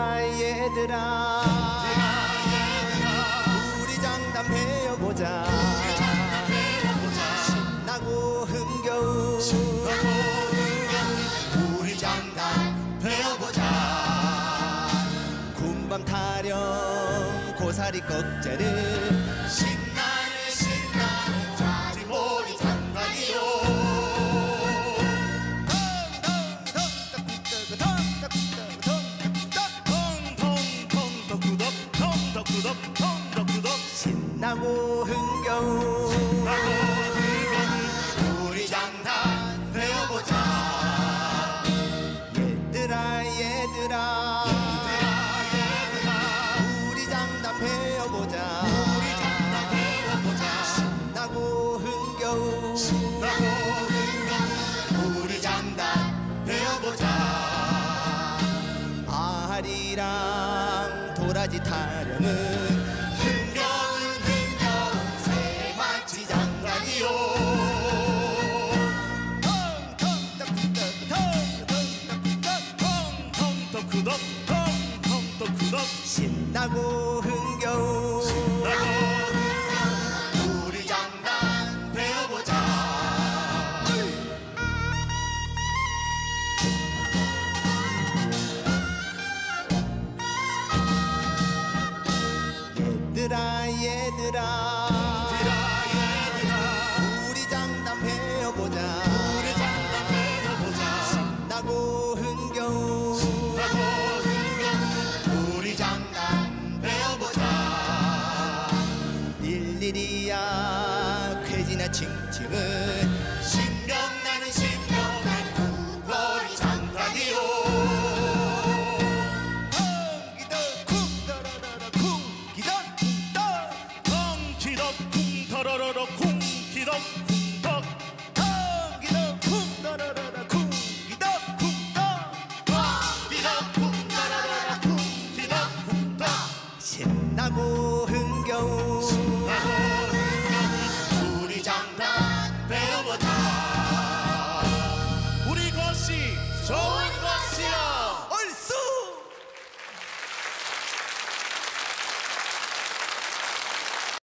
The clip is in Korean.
얘들아 얘들아. 우리 장단 배워보자. 신나고 흥겨운 우리 장단 배워보자. 군밤 타령 고사리 꺽자를 신 신나고 흥겨운 우리 장단 배워보자. 얘들아 얘들아. 우리 장단 배워보자. 우리 장단 배워보자 신나고 흥겨운 우리 장단 배워보자. 아리랑 도라지 타령은 구덕 덕덕 구덕. 신나고 흥겨운 신나고 우리 장단 배워보자. 음. 얘들아 얘들아. 일이야. 쾌지나 칭칭은 신명나는 신명난 우거리 장관이요 쿵기덕 쿵더러러러 쿵기덕 쿵떡. 덩치덕 쿵더러러러 쿵기덕 쿵떡. 덩기덕 쿵더러러러 쿵기덕 쿵떡. 덩기덕 쿵더러러러 쿵기덕 쿵떡. 신나고 흥겨운